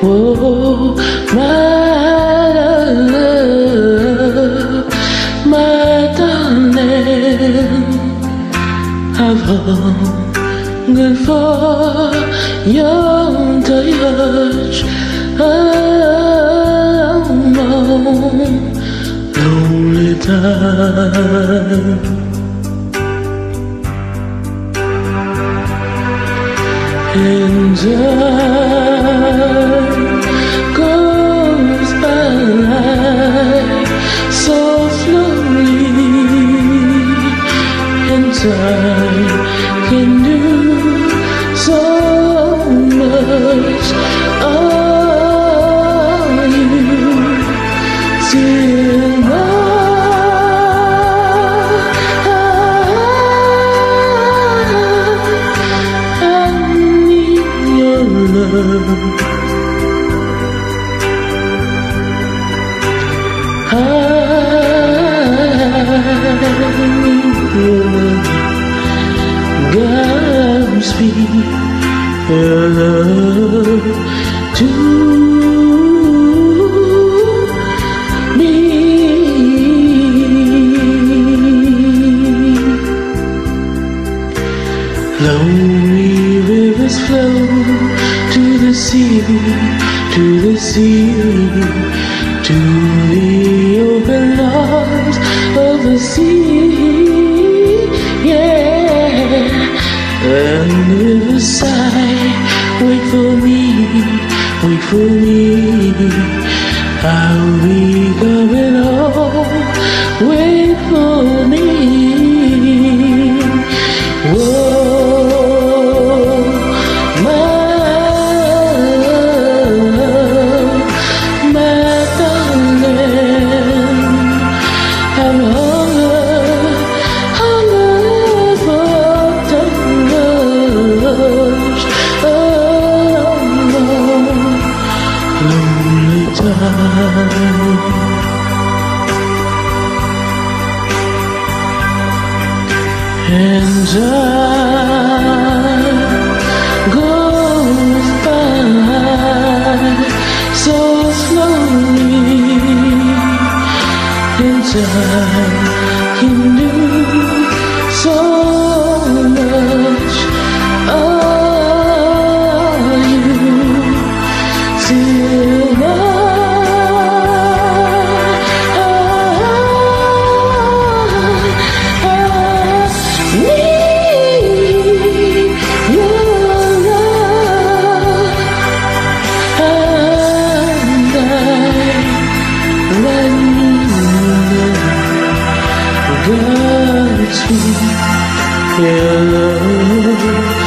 Oh, my love, my darling, I've hungered for your touch alone, lonely time. And time can do so much. Are you still mine? I need your love. Love to. Lonely rivers flow to the sea, to the sea, to the open arms of the sea. Wait for me, wait for me. I'll be And time goes by so slowly, and time can do so much. filled